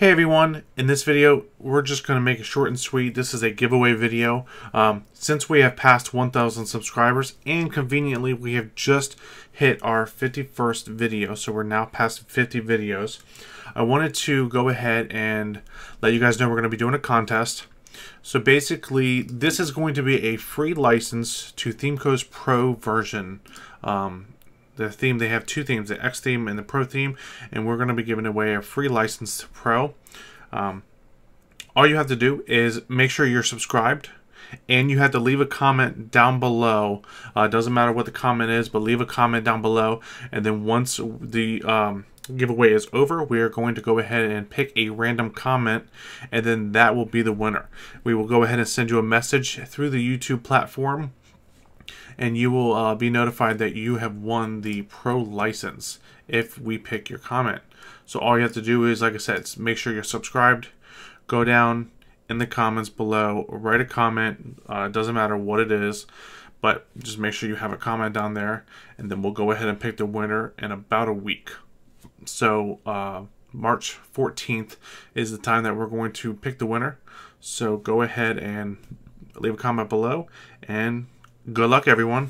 Hey everyone, in this video we're just going to make it short and sweet. This is a giveaway video. Um, since we have passed 1,000 subscribers and conveniently we have just hit our 51st video, so we're now past 50 videos. I wanted to go ahead and let you guys know we're going to be doing a contest. So basically this is going to be a free license to Themeco's Pro version. Um, the theme. They have two themes, the X theme and the Pro theme, and we're going to be giving away a free license to Pro. Um, all you have to do is make sure you're subscribed and you have to leave a comment down below. Uh, doesn't matter what the comment is, but leave a comment down below. And then once the um, giveaway is over, we are going to go ahead and pick a random comment, and then that will be the winner. We will go ahead and send you a message through the YouTube platform and you will uh, be notified that you have won the pro license if we pick your comment. So all you have to do is, like I said, make sure you're subscribed. Go down in the comments below, write a comment. Uh, doesn't matter what it is, but just make sure you have a comment down there, and then we'll go ahead and pick the winner in about a week. So uh, March 14th is the time that we're going to pick the winner. So go ahead and leave a comment below and Good luck, everyone.